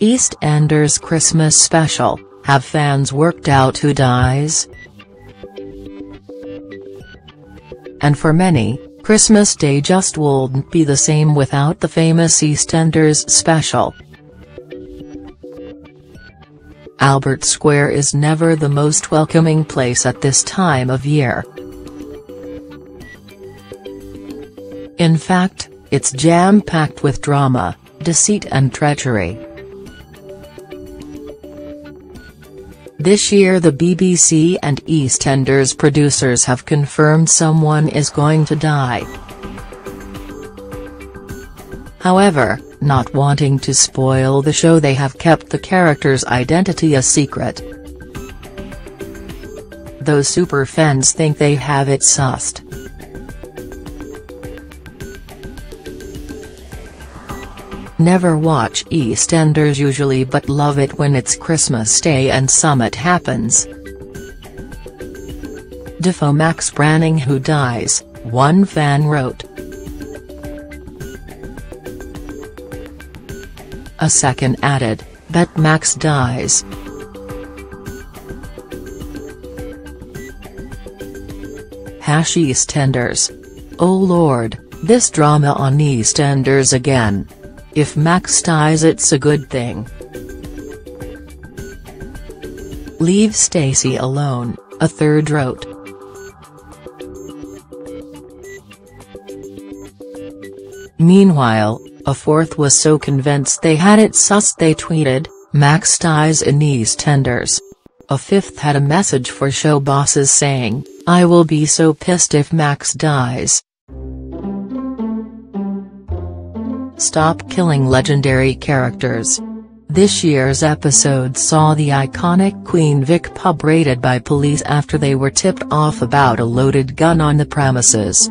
EastEnders Christmas Special, have fans worked out who dies? And for many, Christmas Day just wouldn't be the same without the famous EastEnders special. Albert Square is never the most welcoming place at this time of year. In fact, it's jam-packed with drama, deceit and treachery. This year the BBC and EastEnders producers have confirmed someone is going to die. However, not wanting to spoil the show they have kept the character's identity a secret. Those superfans think they have it sussed. Never watch EastEnders usually but love it when it's Christmas Day and Summit happens. Defoe Max Branning who dies, one fan wrote. A second added, bet Max dies. Hash EastEnders. Oh lord, this drama on EastEnders again. If Max dies it's a good thing. Leave Stacey alone, a third wrote. Meanwhile, a fourth was so convinced they had it sus they tweeted, Max dies in EastEnders. A fifth had a message for show bosses saying, I will be so pissed if Max dies. Stop killing legendary characters. This year's episode saw the iconic Queen Vic pub raided by police after they were tipped off about a loaded gun on the premises.